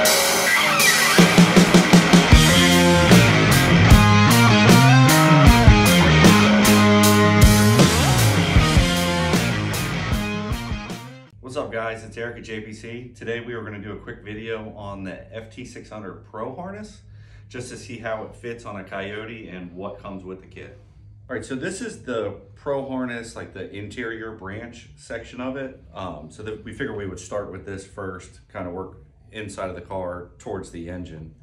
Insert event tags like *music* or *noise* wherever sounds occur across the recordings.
What's up guys, it's Eric at JPC. Today we are going to do a quick video on the FT600 Pro harness just to see how it fits on a Coyote and what comes with the kit. All right, so this is the Pro harness, like the interior branch section of it. Um, so that we figured we would start with this first, kind of work inside of the car towards the engine.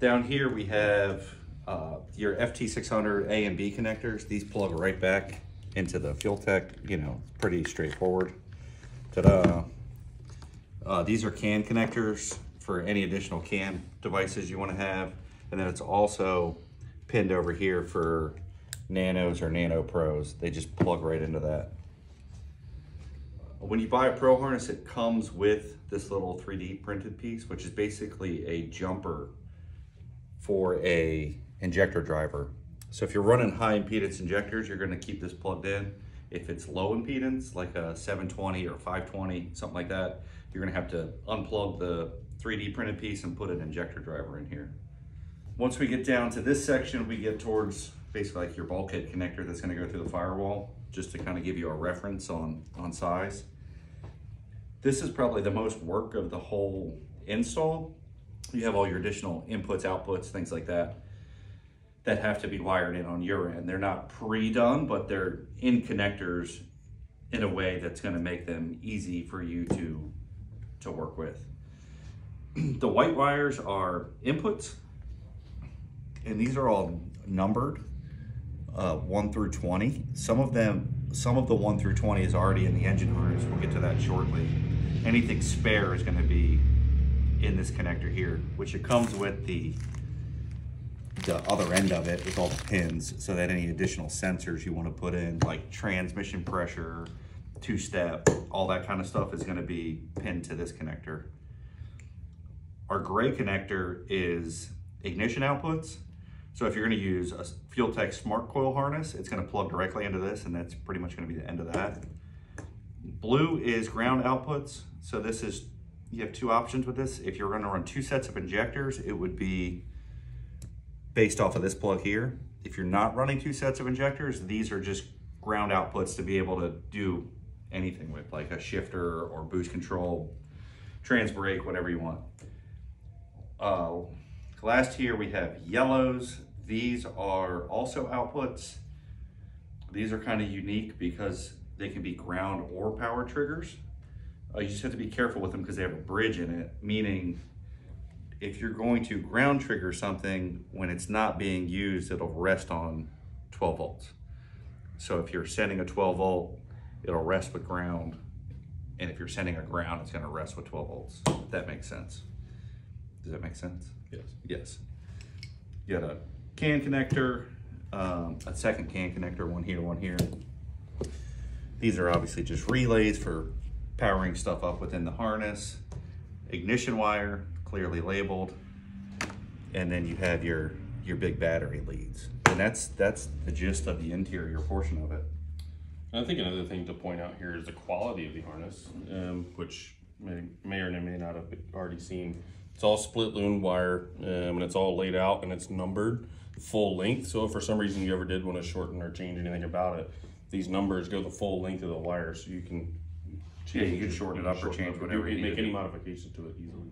Down here we have uh, your FT600 A and B connectors. These plug right back into the Fueltech, you know, pretty straightforward. Ta-da. Uh, these are CAN connectors for any additional CAN devices you want to have. And then it's also pinned over here for Nanos or Nano Pros. They just plug right into that. When you buy a Pro harness, it comes with this little 3D printed piece, which is basically a jumper for a injector driver. So if you're running high impedance injectors, you're gonna keep this plugged in. If it's low impedance, like a 720 or 520, something like that, you're gonna have to unplug the 3D printed piece and put an injector driver in here. Once we get down to this section, we get towards basically like your bulkhead connector that's gonna go through the firewall, just to kind of give you a reference on, on size. This is probably the most work of the whole install. You have all your additional inputs, outputs, things like that that have to be wired in on your end. They're not pre-done, but they're in connectors in a way that's gonna make them easy for you to, to work with. *clears throat* the white wires are inputs, and these are all numbered, uh, one through 20. Some of them, some of the one through 20 is already in the engine harness. We'll get to that shortly. Anything spare is gonna be in this connector here, which it comes with the the other end of it with all the pins so that any additional sensors you want to put in like transmission pressure two-step all that kind of stuff is going to be pinned to this connector. Our gray connector is ignition outputs so if you're going to use a Fueltech smart coil harness it's going to plug directly into this and that's pretty much going to be the end of that blue is ground outputs so this is you have two options with this if you're going to run two sets of injectors it would be based off of this plug here. If you're not running two sets of injectors, these are just ground outputs to be able to do anything with, like a shifter or boost control, trans brake, whatever you want. Uh, last here we have yellows. These are also outputs. These are kind of unique because they can be ground or power triggers. Uh, you just have to be careful with them because they have a bridge in it, meaning if you're going to ground trigger something when it's not being used, it'll rest on 12 volts. So if you're sending a 12 volt, it'll rest with ground. And if you're sending a ground, it's gonna rest with 12 volts, if that makes sense. Does that make sense? Yes. Yes. You got a CAN connector, um, a second CAN connector, one here, one here. These are obviously just relays for powering stuff up within the harness. Ignition wire, clearly labeled. And then you have your, your big battery leads. And that's, that's the gist of the interior portion of it. I think another thing to point out here is the quality of the harness, um, which may, may or may not have already seen. It's all split loom wire um, and it's all laid out and it's numbered full length. So if for some reason you ever did want to shorten or change anything about it, these numbers go the full length of the wire so you can Yeah, you can shorten it up or change whatever you you need make to any do. modification to it easily.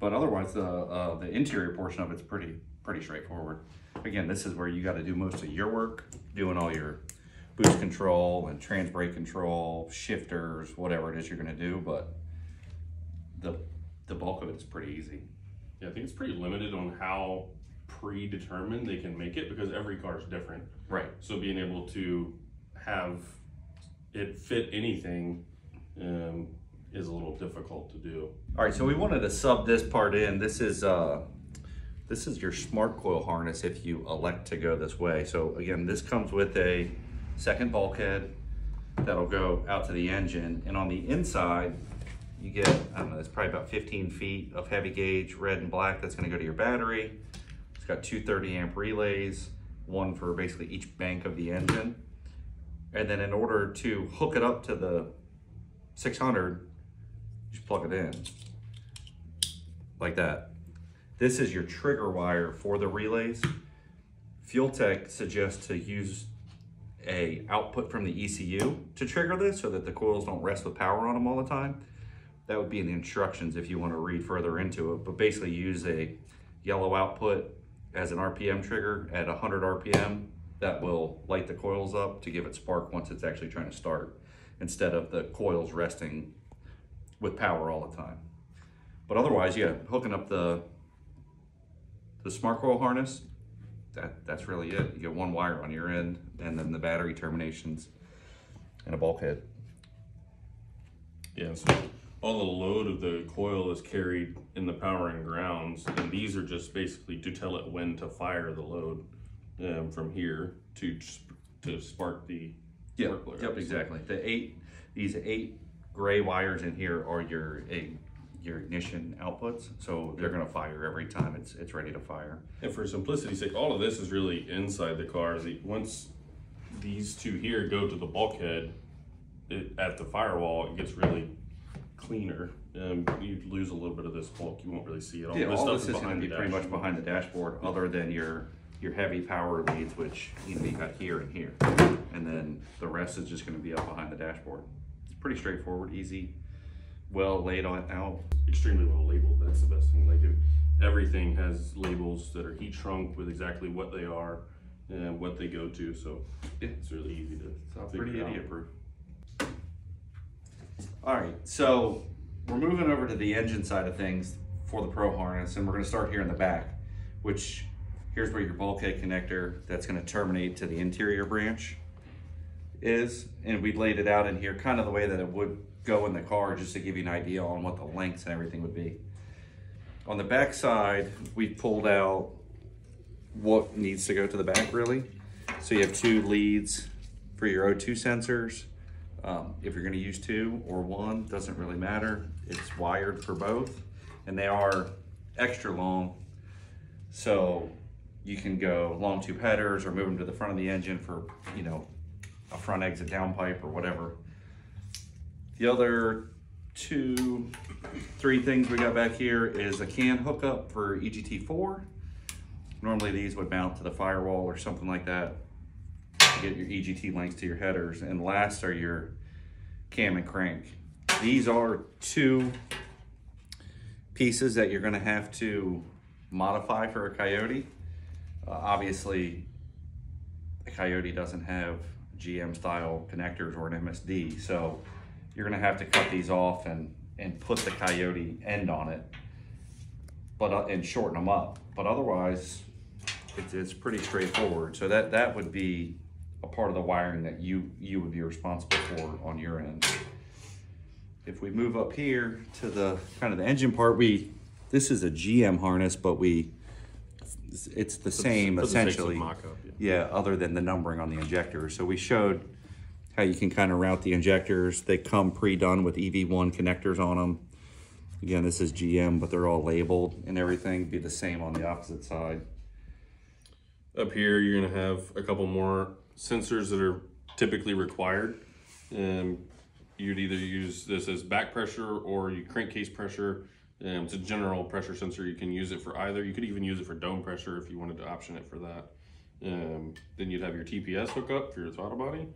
But otherwise, the, uh, the interior portion of it's pretty, pretty straightforward. Again, this is where you gotta do most of your work, doing all your boost control and trans brake control, shifters, whatever it is you're gonna do, but the, the bulk of it is pretty easy. Yeah, I think it's pretty limited on how predetermined they can make it because every car is different. Right. So being able to have it fit anything um, is a little difficult to do. All right, so we wanted to sub this part in. This is uh, this is your smart coil harness if you elect to go this way. So again, this comes with a second bulkhead that'll go out to the engine. And on the inside, you get, I don't know, it's probably about 15 feet of heavy gauge red and black that's gonna go to your battery. It's got two 30 amp relays, one for basically each bank of the engine. And then in order to hook it up to the 600, you just plug it in. like that. This is your trigger wire for the relays. Fueltech suggests to use a output from the ECU to trigger this so that the coils don't rest with power on them all the time. That would be in the instructions if you want to read further into it, but basically use a yellow output as an RPM trigger at 100 RPM that will light the coils up to give it spark once it's actually trying to start instead of the coils resting with power all the time. But otherwise, yeah, hooking up the the smart coil harness, that that's really it. You get one wire on your end and then the battery terminations and a bulkhead. Yeah, so all the load of the coil is carried in the power and grounds, and these are just basically to tell it when to fire the load um, from here to to spark the Yep, sparkler. yep, exactly. The eight, these eight gray wires in here are your a, your ignition outputs, so they're gonna fire every time it's it's ready to fire. And for simplicity's sake, all of this is really inside the car. The, once these two here go to the bulkhead it, at the firewall, it gets really cleaner. Um, you lose a little bit of this bulk. You won't really see it. All Yeah, this all stuff this is gonna behind be the pretty much behind the dashboard, other than your your heavy power leads, which you know you got here and here, and then the rest is just gonna be up behind the dashboard. It's pretty straightforward, easy, well laid on out. extremely well labeled. That's the best thing. Like everything has labels that are heat shrunk with exactly what they are and what they go to. So Yeah. it's really easy to It's pretty idiot proof. All right, so we're moving over to the engine side of things for the Pro harness, and we're gonna start here in the back, which here's where your bulkhead connector that's gonna terminate to the interior branch is, and we laid it out in here kind of the way that it would go in the car, just to give you an idea on what the lengths and everything would be. On the back side, we pulled out what needs to go to the back really. So you have two leads for your O2 sensors. Um, if you're gonna use two or one, doesn't really matter. It's wired for both and they are extra long. So you can go long tube headers or move them to the front of the engine for, you know, a front exit downpipe or whatever. The other two, three things we got back here is a CAN hookup for E EGT4. Normally these would mount to the firewall or something like that. Get your EGT links to your headers. And last are your cam and crank. These are two pieces that you're gonna have to modify for a Coyote. Uh, obviously, a Coyote doesn't have GM style connectors or an MSD, so you're gonna have to cut these off and, and put the Coyote end on it, but, uh, and shorten them up. But otherwise, it's, it's pretty straightforward. So that, that would be a part of the wiring that you, you would be responsible for on your end. If we move up here to the, kind of the engine part, we, this is a GM harness, but we, it's the same the essentially. mock-up, yeah. Yeah, other than the numbering on the injectors. So we showed how you can kind of route the injectors. They come pre-done with EV1 connectors on them. Again, this is GM, but they're all labeled and everything. Be the same on the opposite side. Up here, you're gonna have a couple more sensors that are typically required. Um, you'd either use this as back pressure or you crankcase pressure. Um, it's a general pressure sensor. You can use it for either. You could even use it for dome pressure if you wanted to option it for that. Um, then you'd have your TPS hookup for your throttle body.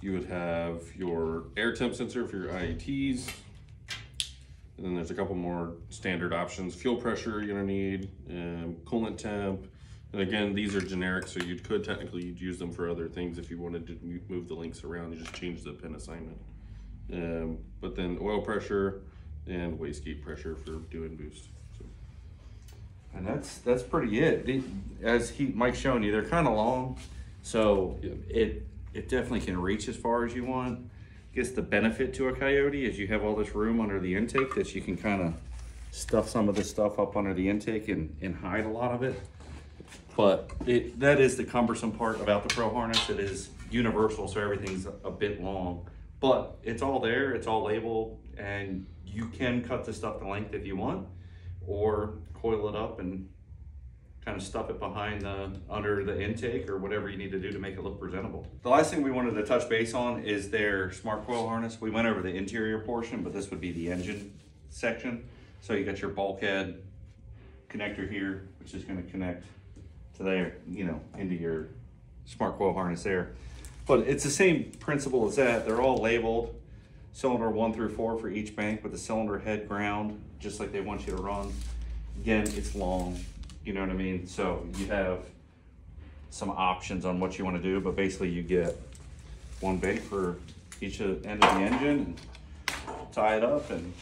You would have your air temp sensor for your IETs. And then there's a couple more standard options. Fuel pressure you're gonna need, um, coolant temp. And again, these are generic, so you could technically you'd use them for other things if you wanted to move the links around. You just change the pin assignment. Um, but then oil pressure and wastegate pressure for doing boost. So, And that's that's pretty it. As he Mike's showing you, they're kind of long, so Yeah. it it definitely can reach as far as you want. I guess the benefit to a Coyote is you have all this room under the intake that you can kind of stuff some of this stuff up under the intake and, and hide a lot of it. But it that is the cumbersome part about the Pro Harness. It is universal, so everything's a, a bit long. But it's all there, it's all labeled, and you can cut the stuff to length if you want, or coil it up and kind of stuff it behind the under the intake or whatever you need to do to make it look presentable. The last thing we wanted to touch base on is their smart coil harness. We went over the interior portion, but this would be the engine section. So you got your bulkhead connector here, which is gonna connect to there, you know, into your smart coil harness there. But it's the same principle as that. They're all labeled cylinder one through four for each bank with the cylinder head ground, just like they want you to run. Again, it's long, you know what I mean? So you have some options on what you want to do, but basically you get one bank for each end of the engine and tie it up and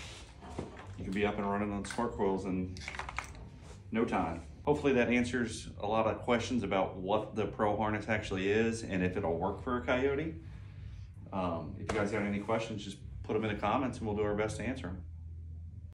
you can be up and running on smart coils in no time. Hopefully that answers a lot of questions about what the Pro harness actually is and if it'll work for a Coyote. Um, if you guys have any questions, just put them in the comments and we'll do our best to answer them.